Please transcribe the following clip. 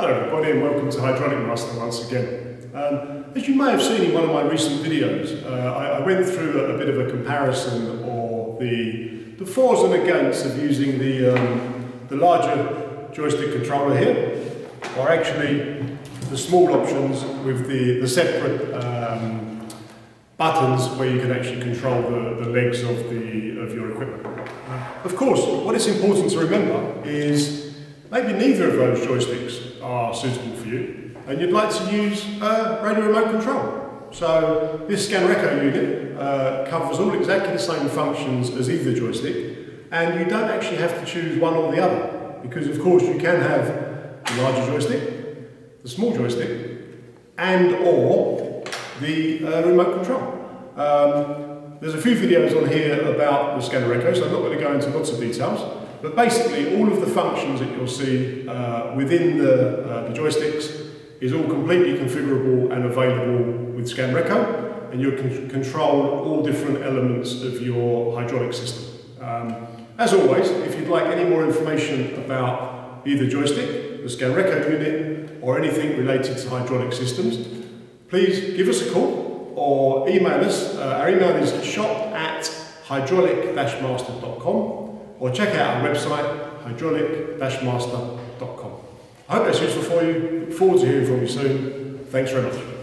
Hello everybody and welcome to Hydraulic Master once again. Um, as you may have seen in one of my recent videos, uh, I, I, went through a, a, bit of a comparison or the, the fors and against of using the, um, the larger joystick controller here, or actually the small options with the, the separate um, buttons where you can actually control the, the legs of, the, of your equipment. Of course, what is important to remember is maybe neither of those joysticks are suitable for you and you'd like to use a radio remote control. So this Scanreco unit uh, covers all exactly the same functions as either joystick and you don't actually have to choose one or the other because of course you can have the larger joystick, the small joystick and or the uh, remote control. Um, there's a few videos on here about the Scanreco, so I'm not going to go into lots of details, but basically all of the functions that you'll see uh, within the, uh, the joysticks is all completely configurable and available with Scanreco, and you can control all different elements of your hydraulic system. Um, as always, if you'd like any more information about either joystick, the Scanreco unit, or anything related to hydraulic systems, please give us a call or email us. Uh, our email is shop at hydraulic-master.com or check out our website hydraulic-master.com. I hope that's useful for you. Look forward to hearing from you soon. Thanks very much.